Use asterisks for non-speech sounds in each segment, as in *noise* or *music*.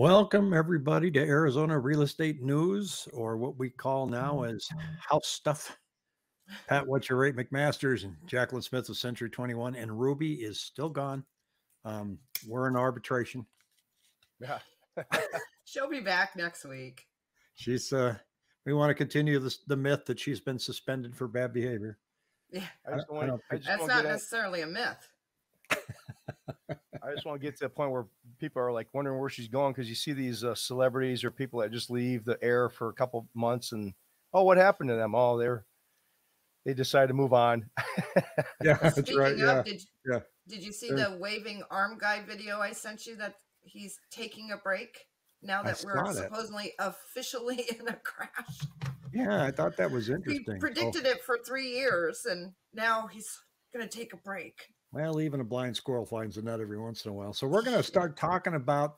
Welcome, everybody, to Arizona Real Estate News, or what we call now as House Stuff. Pat What's Your Rate McMasters and Jacqueline Smith of Century 21, and Ruby is still gone. Um, we're in arbitration. Yeah. *laughs* *laughs* She'll be back next week. She's, uh, we want to continue this, the myth that she's been suspended for bad behavior. Yeah, I just I want, don't I just that's want not to get, necessarily a myth. I just want to get to the point where people are like wondering where she's going because you see these uh, celebrities or people that just leave the air for a couple months and oh, what happened to them? Oh, they're they decided to move on. *laughs* Yeah, that's Speaking right. of, Yeah. did yeah. did you see Sure. the waving arm guy video I sent you that he's taking a break now I that we're saw that. supposedly officially *laughs* in a crash? Yeah, I thought that was He interesting. Oh, predicted it for three years and now he's going to take a break. Well, even a blind squirrel finds a nut every once in a while. So we're going to start talking about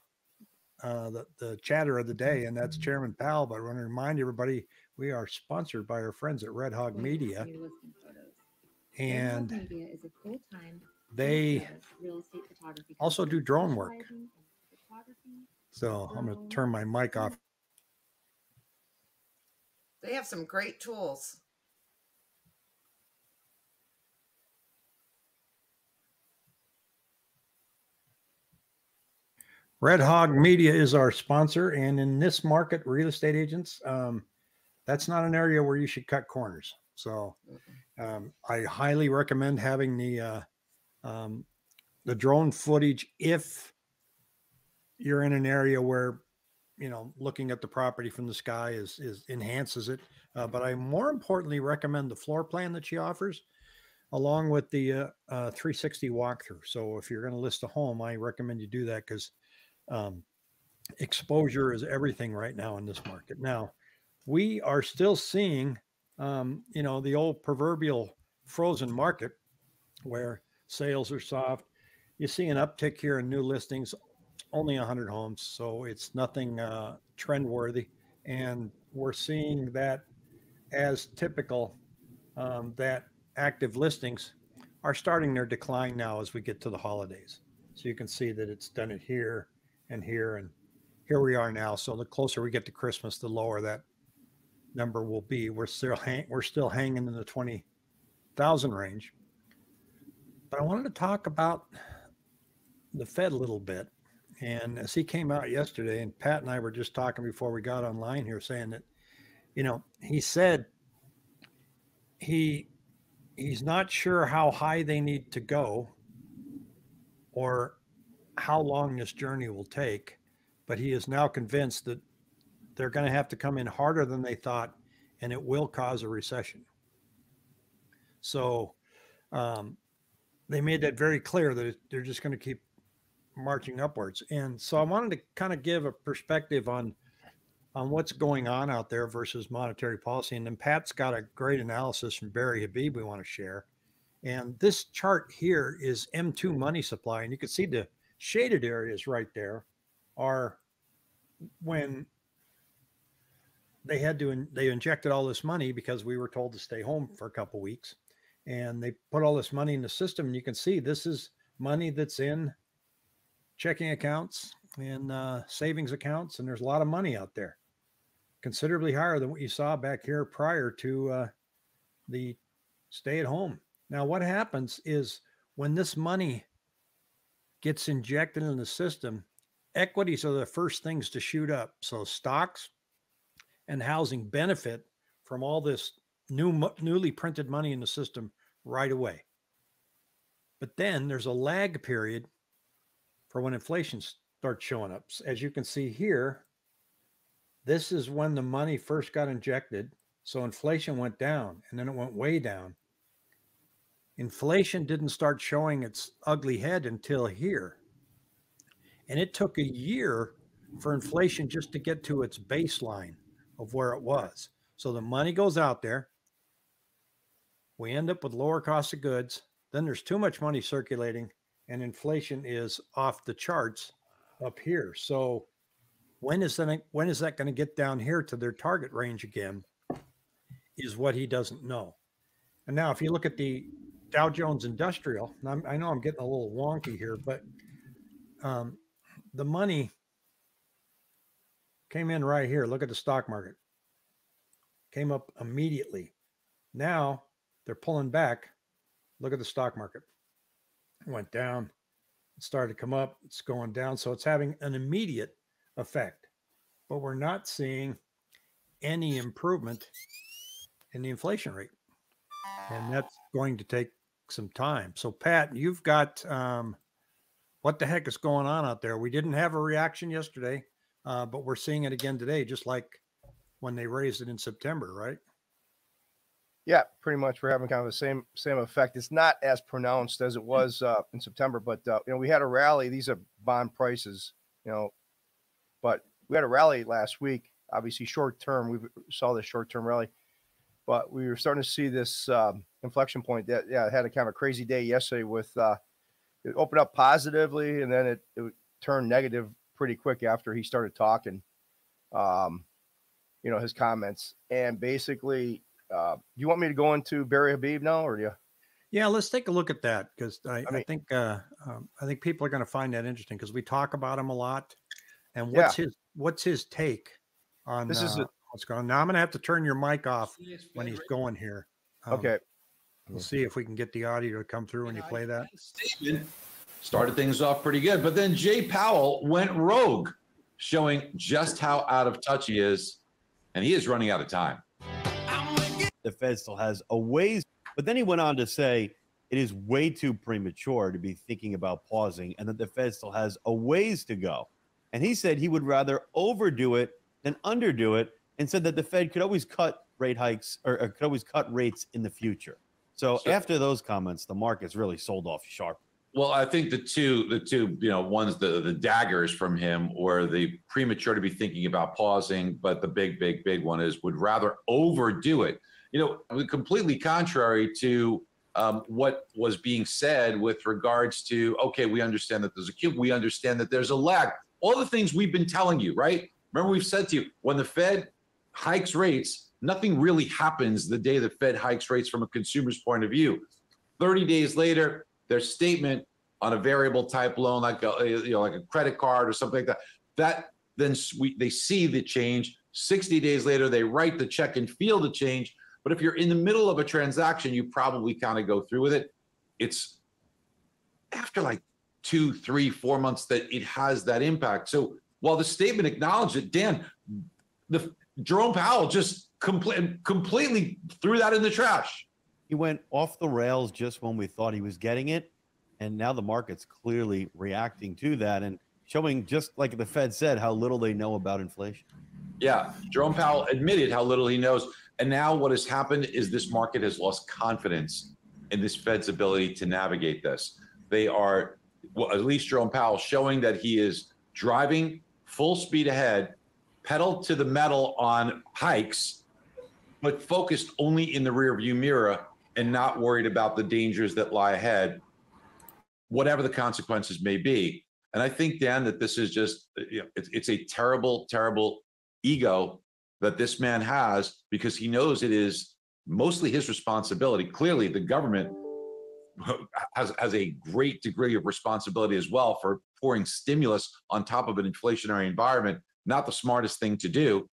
uh, the the chatter of the day, and that's Chairman Powell. But I want to remind everybody we are sponsored by our friends at Red Hog Media, Your listing photos. and Red Hawk Media is a full-time they real estate photography also do drone work. specializing in photography, So I'm going to turn my mic off. They have some great tools. Red Hog Media is our sponsor, and in this market, real estate agents, um, that's not an area where you should cut corners. So, um, I highly recommend having the uh, um, the drone footage if you're in an area where you know looking at the property from the sky is is enhances it. Uh, but I more importantly recommend the floor plan that she offers, along with the uh, uh, 360 walkthrough. So if you're going to list a home, I recommend you do that because um, exposure is everything right now in this market. Now, we are still seeing, um, you know, the old proverbial frozen market where sales are soft. You see an uptick here in new listings, only 100 homes, so it's nothing uh, trend worthy. And we're seeing that as typical, um, that active listings are starting their decline now as we get to the holidays. So you can see that it's done it here and here and here we are now. So the closer we get to Christmas, the lower that number will be. We're still hang, we're still hanging in the twenty thousand range. But I wanted to talk about the Fed a little bit. And as he came out yesterday, and Pat and I were just talking before we got online here, saying that, you know, he said he he's not sure how high they need to go or how long this journey will take, but he is now convinced that they're going to have to come in harder than they thought, and it will cause a recession. So um, they made that very clear that they're just going to keep marching upwards. And so I wanted to kind of give a perspective on on what's going on out there versus monetary policy. And then Pat's got a great analysis from Barry Habib we want to share. And this chart here is M2 money supply, and you can see the shaded areas right there are when they had to they injected all this money because we were told to stay home for a couple weeks. And they put all this money in the system and you can see this is money that's in checking accounts and uh, savings accounts and there's a lot of money out there considerably higher than what you saw back here prior to uh, the stay at home. Now what happens is when this money gets injected in the system, equities are the first things to shoot up. So stocks and housing benefit from all this new newly printed money in the system right away. But then there's a lag period for when inflation starts showing up. As you can see here, this is when the money first got injected. So inflation went down and then it went way down. Inflation didn't start showing its ugly head until here. And it took a year for inflation just to get to its baseline of where it was. So the money goes out there. We end up with lower cost of goods. Then there's too much money circulating, and inflation is off the charts up here. So when is that when is that going to get down here to their target range again? Is what he doesn't know. And now, if you look at the Dow Jones Industrial, I know I'm getting a little wonky here, but um, the money came in right here. Look at the stock market. Came up immediately. Now they're pulling back. Look at the stock market. Went down. Started to come up. It's going down. So it's having an immediate effect. But we're not seeing any improvement in the inflation rate. And that's going to take some time. So, Pat, you've got um, what the heck is going on out there? We didn't have a reaction yesterday, uh, but we're seeing it again today, just like when they raised it in September, right? Yeah, pretty much. We're having kind of the same same effect. It's not as pronounced as it was uh, in September, but uh, you know we had a rally. These are bond prices, you know, but we had a rally last week. Obviously, short term. We saw this short term rally, but we were starting to see this um, inflection point. That yeah, it had a kind of a crazy day yesterday with uh, it opened up positively and then it, it turned negative pretty quick after he started talking. Um, you know his comments and basically uh, you want me to go into Barry Habib now, or do you? Yeah, let's take a look at that because I, I, mean- think uh, um, I think people are going to find that interesting because we talk about him a lot. And what's his what's his take on This is uh, a- what's going on? Now I'm going to have to turn your mic off when he's going here. Um, Okay, we'll see if we can get the audio to come through when you play that. statement started things off pretty good. But then Jay Powell went rogue, showing just how out of touch he is. And he is running out of time. the Fed still has a ways. But then he went on to say it is way too premature to be thinking about pausing and that the Fed still has a ways to go. And he said he would rather overdo it than underdo it and said that the Fed could always cut rate hikes or, or could always cut rates in the future. So, So- after those comments, the market's really sold off sharp. Well, I think the two, the two, you know, ones the the daggers from him were the premature to be thinking about pausing, but the big, big, big one is would rather overdo it. You know, completely contrary to um, what was being said with regards to okay, we understand that there's a cube, we understand that there's a lag. All the things we've been telling you, right? Remember, we've said to you when the Fed hikes rates, nothing really happens the day the Fed hikes rates from a consumer's point of view. 30 days later, their statement on a variable type loan, like a, you know, like a credit card or something like that, that then we, they see the change. 60 days later, they write the check and feel the change. But if you're in the middle of a transaction, you probably kind of go through with it. It's after like two, three, four months that it has that impact. So while the statement acknowledged it, Dan, the Jerome Powell just complete, completely threw that in the trash. He went off the rails just when we thought he was getting it. And now the market's clearly reacting to that and showing, just like the Fed said, how little they know about inflation. Yeah, Jerome Powell admitted how little he knows. And now what has happened is this market has lost confidence in this Fed's ability to navigate this. They are, well, at least Jerome Powell, showing that he is driving full speed ahead, pedal to the metal on hikes, but focused only in the rearview mirror and not worried about the dangers that lie ahead, whatever the consequences may be. And I think, Dan, that this is just, you know, it's, it's a terrible, terrible ego that this man has because he knows it is mostly his responsibility. Clearly, the government *laughs* has, has a great degree of responsibility as well for pouring stimulus on top of an inflationary environment. Not the smartest thing to do,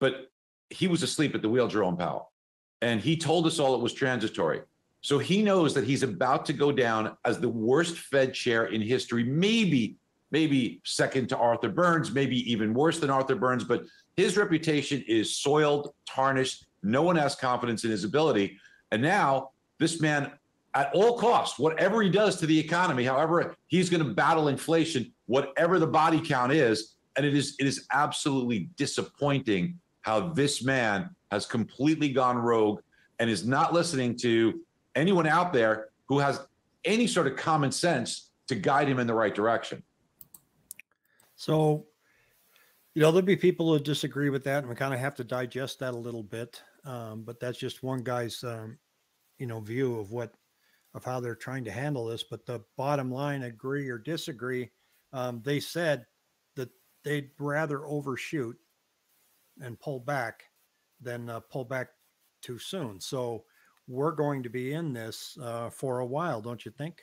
but he was asleep at the wheel, Jerome Powell. And he told us all it was transitory. So he knows that he's about to go down as the worst Fed chair in history, maybe, maybe second to Arthur Burns, maybe even worse than Arthur Burns. But his reputation is soiled, tarnished. No one has confidence in his ability. And now this man, at all costs, whatever he does to the economy, however he's going to battle inflation, whatever the body count is, and it is it is absolutely disappointing how this man has completely gone rogue and is not listening to anyone out there who has any sort of common sense to guide him in the right direction. So, you know, there'll be people who disagree with that, and we kind of have to digest that a little bit. Um, but that's just one guy's, um, you know, view of what of how they're trying to handle this. But the bottom line, agree or disagree, um, they said they'd rather overshoot and pull back than uh, pull back too soon. So we're going to be in this uh, for a while, don't you think?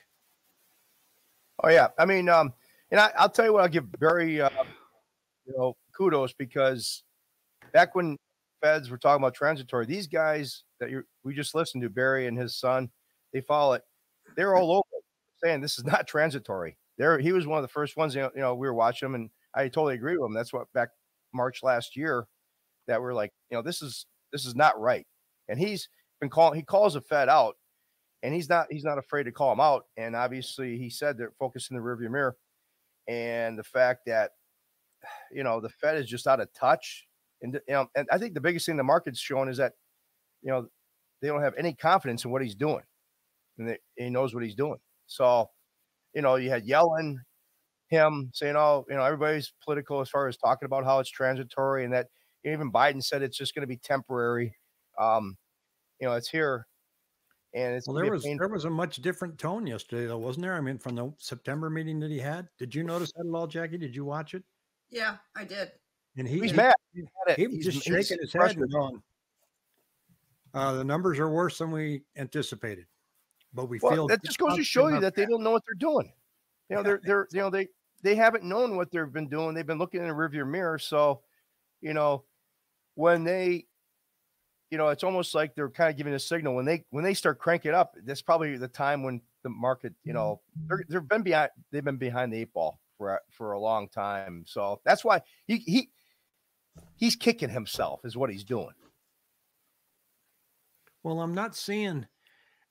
Oh yeah, I mean, um, and I, I'll tell you what, I'll give Barry, uh, you know, kudos because back when feds were talking about transitory, these guys that you we just listened to, Barry and his son, they follow it. They're all over saying this is not transitory. There, he was one of the first ones. You know, you know, we were watching him, and I totally agree with him. That's what back March last year that we're like, you know, this is this is not right. And he's been calling. He calls the Fed out, and he's not he's not afraid to call him out. And obviously, he said they're focusing the rearview mirror, and the fact that you know the Fed is just out of touch. And you know, and I think the biggest thing the market's showing is that you know they don't have any confidence in what he's doing, and they, he knows what he's doing. So, you know, you had Yellen, him saying, "Oh, you know, everybody's political as far as talking about how it's transitory," and that even Biden said it's just going to be temporary. Um, you know, it's here, and it's Well, there was pain- there was a much different tone yesterday, though, wasn't there? I mean, from the September meeting that he had. Did you notice that at all, Jackie? Did you watch it? Yeah, I did. And he he's he- mad. He's mad at- He was he's- just shaking his head and going, uh, "The numbers are worse than we anticipated." But we Well, feel that just goes to show you about that they don't know what they're doing. You know, they're they're you know they they haven't known what they've been doing. They've been looking in the rearview mirror. So, you know, when they, you know, it's almost like they're kind of giving a signal when they when they start cranking up. That's probably the time when the market, you know, mm-hmm. they're they've been behind they've been behind the eight ball for a- for a long time. So that's why he he he's kicking himself is what he's doing. Well, I'm not seeing,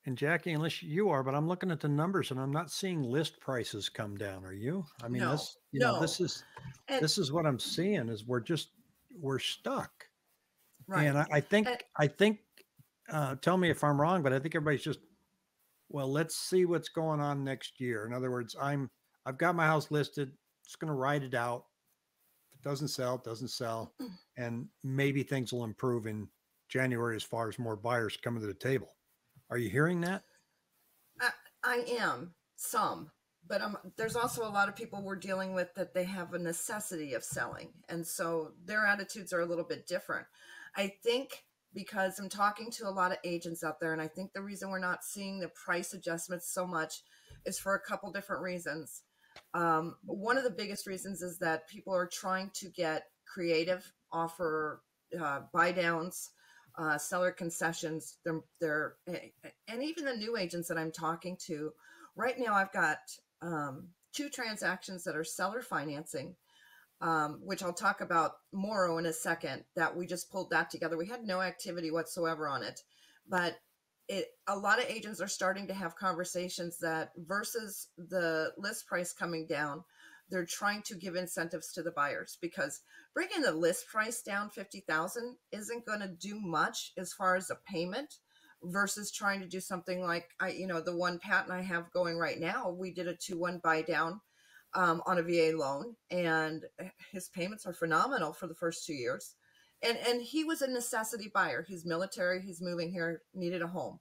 and Jackie, unless you are, but I'm looking at the numbers and I'm not seeing list prices come down. Are you? I mean, No, this, you know, this is And this is what I'm seeing is we're just we're stuck. right. And I, I think And- I think uh, tell me if I'm wrong, but I think everybody's just well, let's see what's going on next year. In other words, I'm I've got my house listed, just gonna ride it out. If it doesn't sell, it doesn't sell. And maybe things will improve in January as far as more buyers coming to the table. Are you hearing that? I I am some, but um, there's also a lot of people we're dealing with that they have a necessity of selling, and so their attitudes are a little bit different. I think because I'm talking to a lot of agents out there, and I think the reason we're not seeing the price adjustments so much is for a couple different reasons. Um, one of the biggest reasons is that people are trying to get creative, offer uh, buy downs, uh, seller concessions. They're, they're, and even the new agents that I'm talking to right now, I've got um, two transactions that are seller financing, um, which I'll talk about more in a second. That we just pulled that together. We had no activity whatsoever on it, but it a lot of agents are starting to have conversations that versus the list price coming down they're trying to give incentives to the buyers because bringing the list price down 50,000 isn't going to do much as far as a payment versus trying to do something like I you know the one Pat and I have going right now we did a 2-1 buy down um, on a VA loan and his payments are phenomenal for the first 2 years. And and he was a necessity buyer. He's military. He's moving here needed a home.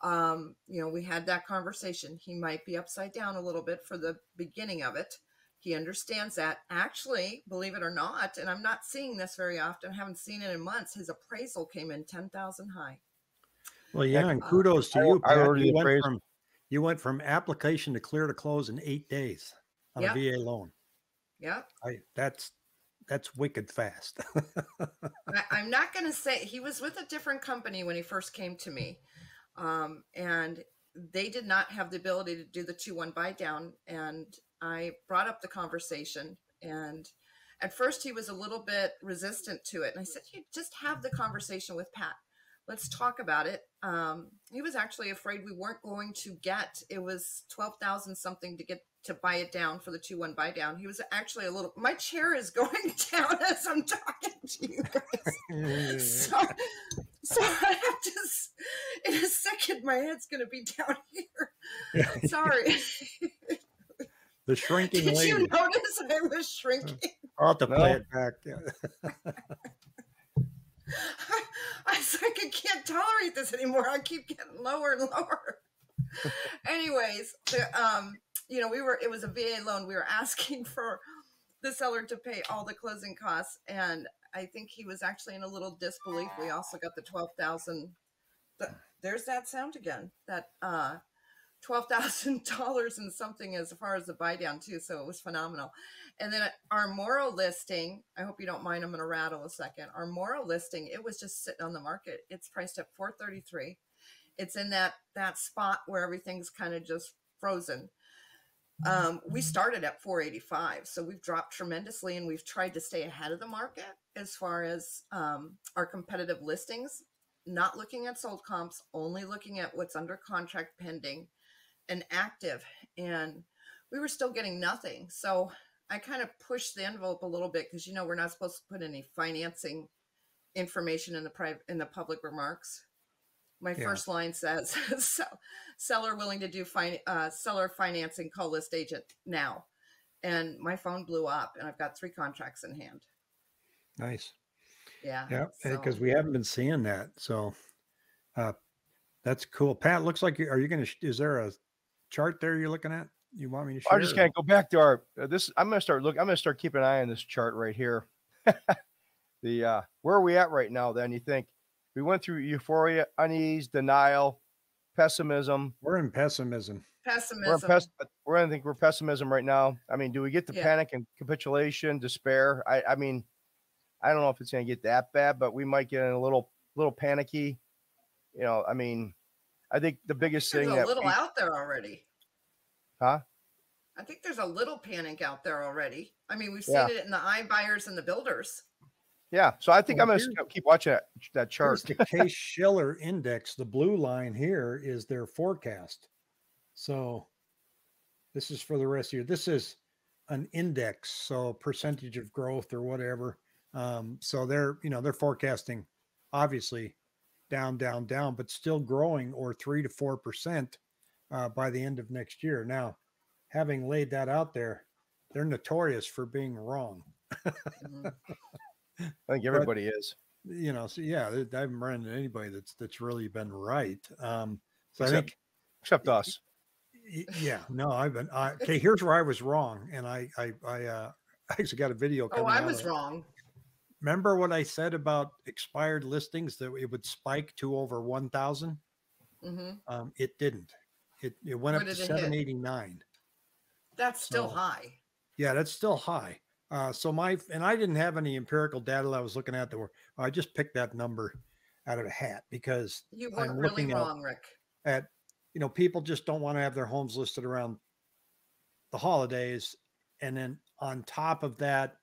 Um, you know we had that conversation. He might be upside down a little bit for the beginning of it he understands that. Actually, believe it or not, and I'm not seeing this very often, I haven't seen it in months, his appraisal came in 10,000 high. Well, yeah, and uh, kudos to you, I Pat. already You went from you went from application to clear to close in eight days on Yeah. a VA loan. Yeah. I that's that's wicked fast. *laughs* I, I'm not going to say he was with a different company when he first came to me. Um, and they did not have the ability to do the 2 1 buy down. And I brought up the conversation. And at first, he was a little bit resistant to it. And I said, You just have the conversation with Pat. Let's talk about it. Um, he was actually afraid we weren't going to get it was 12,000 something to get to buy it down for the 2 1 buy down. He was actually a little, my chair is going *laughs* down as I'm talking to you guys so, so I have to, in a second, my head's going to be down here. *laughs* Sorry. The shrinking Did lady. you notice I was shrinking? I'll have to play it back. Yeah. *laughs* I was like, I can't tolerate this anymore. I keep getting lower and lower. *laughs* Anyways, the, um, you know, we were, it was a VA loan. We were asking *laughs* for the seller to pay all the closing costs. And I think he was actually in a little disbelief. We also got the 12,000. But there's that sound again. That, uh, twelve thousand dollars and something as far as the buy down too. So it was phenomenal. And then our Moro listing, I hope you don't mind. I'm going to rattle a second. Our Moro listing, it was just sitting on the market. It's priced at 433. It's in that that spot where everything's kind of just frozen. Um, we started at 485, so we've dropped tremendously, and we've tried to stay ahead of the market as far as um, our competitive listings. Not looking at sold comps, only looking at what's under contract pending and active, and we were still getting nothing. So I kind of pushed the envelope a little bit because you know we're not supposed to put any financing information in the private in the public remarks. My Yeah. first line says *laughs* so, seller willing to do fin- uh, seller financing call list agent now, and my phone blew up, and I've got three contracts in hand. Nice. Yeah, Yeah, because so- we haven't been seeing that. So uh that's cool. Pat, looks like you are you gonna is there a chart there you're looking at? You want me to share? I just or- can't go back to our uh, this. I'm gonna start look. I'm gonna start keeping an eye on this chart right here. *laughs* the uh where are we at right now? Then you think we went through euphoria, unease, denial, pessimism. We're in pessimism. We're in pessimism. pes- we're in, I think we're pessimism right now. I mean, do we get to Yeah. panic and capitulation, despair? I I mean, I don't know if it's gonna get that bad, but we might get in a little little panicky. You know, I mean, I think the biggest There's thing a that little we- out there already. Huh? I think there's a little panic out there already. I mean, we've Yeah. seen it in the eye buyers and the builders. yeah. So I think Well, I'm gonna keep watching that that chart. the Case Shiller index. The blue line here is their forecast. So this is for the rest of the year. This is an index, so percentage of growth or whatever. Um, so they're you know they're forecasting obviously down, down, down, but still growing or three to four percent uh, by the end of next year. Now, having laid that out there, they're notorious for being wrong. Mhm. *laughs* I think everybody is. you know, so yeah, I haven't run into anybody that's that's really been right. Um, so I think, Except us. yeah, no, I've been. I, okay, here's where I was wrong, and I, I, I, uh, *laughs* I actually got a video. Oh, Coming I out was of wrong. Remember what I said about expired listings that it would spike to over one thousand? hmm Um, it didn't. It it went Where up to did it hit? seven eighty nine. That's still So- high. Yeah, that's still high. Uh, so my and I didn't have any empirical data that I was looking at that were. I just picked that number out of a hat because You I'm weren't really looking at- wrong, Rick. at you know people just don't want to have their homes listed around the holidays and then on top of that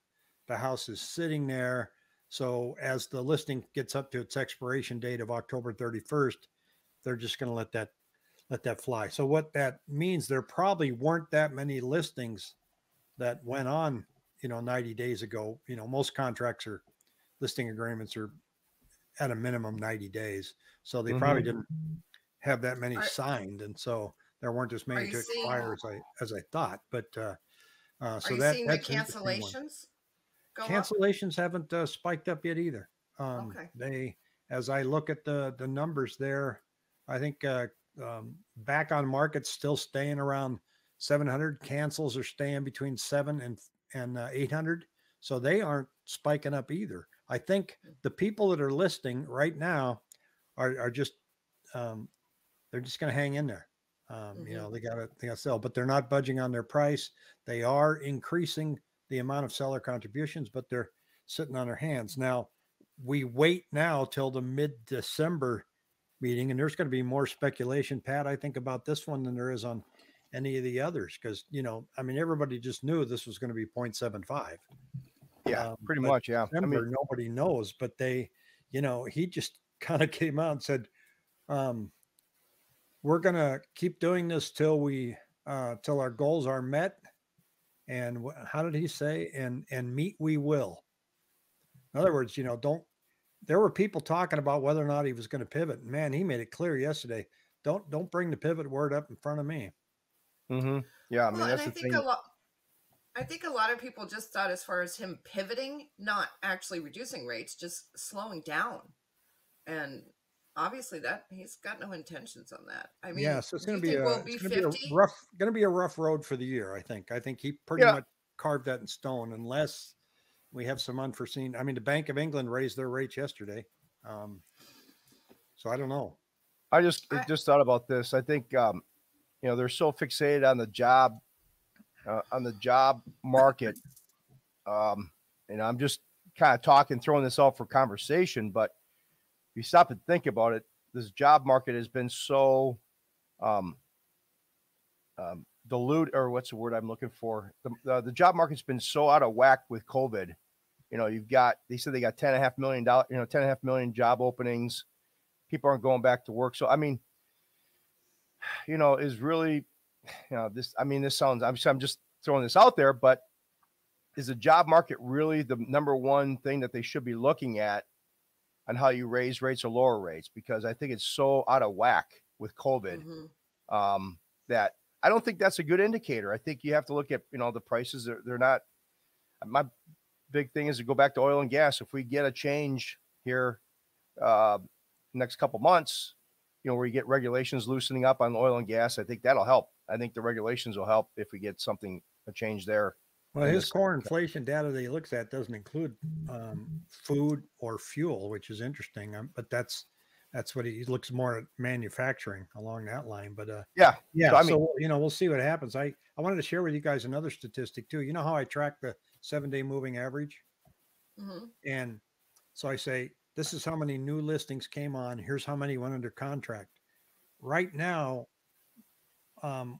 the house is sitting there. So as the listing gets up to its expiration date of october 31st they're just going to let that let that fly. So what that means there probably weren't that many listings that went on you know 90 days ago. You know most contracts are listing agreements are at a minimum 90 days. So they probably Mhm. didn't have that many Are- signed and so there weren't as many you to seeing- expire as i as i thought. But uh uh Are so you that seeing the that's one. cancellations up? haven't uh, spiked up yet either um Okay. they as i look at the the numbers there i think uh um back on market still staying around 700 cancels are staying between 7 and and uh, 800 so they aren't spiking up either i think the people that are listing right now are are just um they're just going to hang in there um you Mhm. know they got to they got to sell but they're not budging on their price they are increasing the amount of seller contributions but they're sitting on their hands now we wait now till the mid-december meeting and there's going to be more speculation pat i think about this one than there is on any of the others because you know i mean everybody just knew this was going to be 0.75 Yeah, Um, pretty much. Yeah. I mean, nobody knows, but they, you know, he just *laughs* kind of came out and said, um, we're going to keep doing this till we, uh, till our goals are met. And wh- how did he say? And, and meet we will. In other words, you know, don't, there were people talking about whether or not he was going to pivot. Man, he made it clear yesterday. Don't, don't bring the pivot word up in front of me. mm-hmm. yeah. I mean, well, and that's I the think thing. a lot. I think a lot of people just thought, as far as him pivoting, not actually reducing rates, just slowing down, and obviously that he's got no intentions on that. I mean, yeah, so it's going to be, a, we'll be gonna be a rough, going to be a rough road for the year. I think. I think he pretty Yeah. much carved that in stone, unless we have some unforeseen. I mean, the Bank of England raised their rates yesterday, um, so I don't know. I just I- just thought about this. I think um, you know they're so fixated on the job uh, on the job market um and i'm just kind of talking throwing this out for conversation but if you stop and think about it this job market has been so um um dilute or what's the word i'm looking for the, the, the job market's been so out of whack with covid you know you've got they said they got 10 and a half million dollar you know 10 and a half million job openings people aren't going back to work so i mean *sighs* you know, is really, *sighs* you know, this. I mean, this sounds. I'm I'm just throwing this out there, but is the job market really the number one thing that they should be looking at on how you raise rates or lower rates? Because I think it's so out of whack with COVID Mhm. um, that I don't think that's a good indicator. I think you have to look at, you know, the prices. They're, they're not. My big thing is to go back to oil and gas. If we get a change here uh, next couple months, you know, where you get regulations loosening up on oil and gas, I think that'll help. I think the regulations will help if we get something a change there. Well, his core inflation data that he looks at doesn't include um, food or fuel, which is interesting. Um, but that's that's what he, he looks more at manufacturing along that line. But uh, Yeah, yeah, I so, you know, we'll see what happens. I I wanted to share with you guys another statistic too. You know how I track the seven day moving average, Mhm. and so I say this is how many new listings came on. Here's how many went under contract. Right now, um,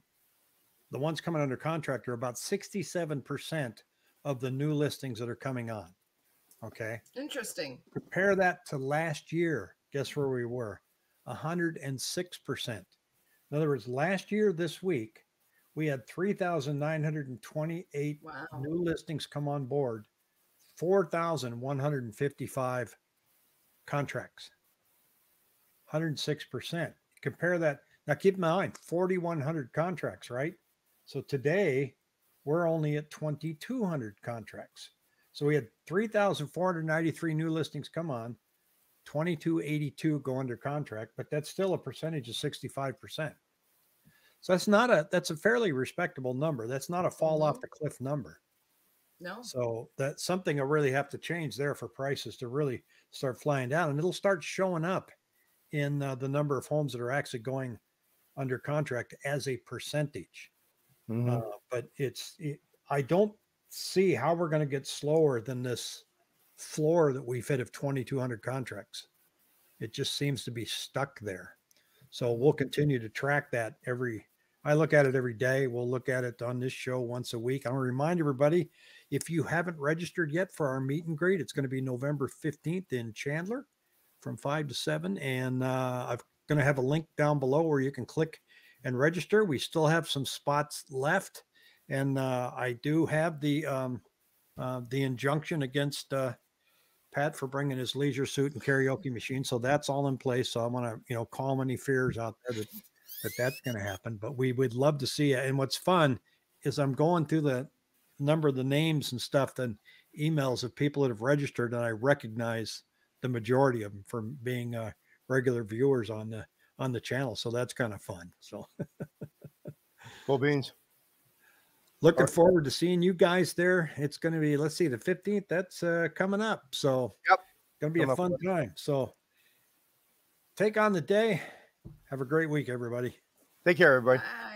the ones coming under contract are about 67% of the new listings that are coming on. Okay. Interesting. Compare that to last year. Guess where we were? 106%. In other words, last year, this week, we had 3,928 Wow. new listings come on board, 4,155 contracts. 106%. Compare that. Now, keep in mind, 4,100 contracts, right? So today, we're only at 2,200 contracts. So we had 3,493 new listings come on, 2282 go under contract, but that's still a percentage of 65%. So that's not a that's a fairly respectable number. That's not a fall off Mhm. the cliff number. No. So that's something I really have to change there for prices to really start flying down, and it'll start showing up in uh, the number of homes that are actually going under contract as a percentage. Mhm. Uh, but it's it, I don't see how we're going to get slower than this floor that we've hit of 2,200 contracts. It just seems to be stuck there. So we'll continue to track that every. I look at it every day. We'll look at it on this show once a week. I want to remind everybody if you haven't registered yet for our meet and greet, it's going to be November 15th in Chandler from 5 to 7. And uh, I'm going to have a link down below where you can click and register. We still have some spots left. And uh, I do have the um, uh, the injunction against uh, Pat for bringing his leisure suit and karaoke machine. So that's all in place. So I want to, you know, calm any fears out there that, that that's going to happen. But we would love to see it. And what's fun is I'm going through the number of the names and stuff, then emails of people that have registered, and I recognize the majority of them from being uh, regular viewers on the on the channel. So that's kind of fun. So Cool beans. looking Alright. forward to seeing you guys there. It's going to be let's see the 15th. That's uh, coming up. So Yep. going to be Coming a up fun time. So take on the day. Have a great week, everybody. Take care, everybody. Wow.